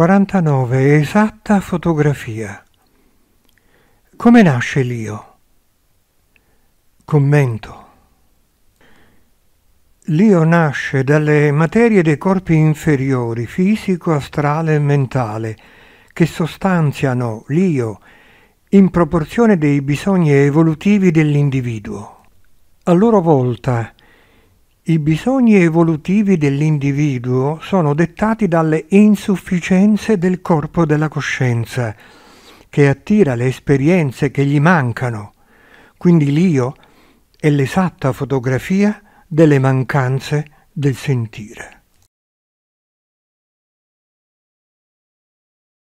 49. Esatta fotografia. Come nasce l'io? Commento. L'io nasce dalle materie dei corpi inferiori, fisico, astrale e mentale, che sostanziano l'io in proporzione dei bisogni evolutivi dell'individuo. A loro volta, i bisogni evolutivi dell'individuo sono dettati dalle insufficienze del corpo della coscienza, che attira le esperienze che gli mancano. Quindi l'io è l'esatta fotografia delle mancanze del sentire.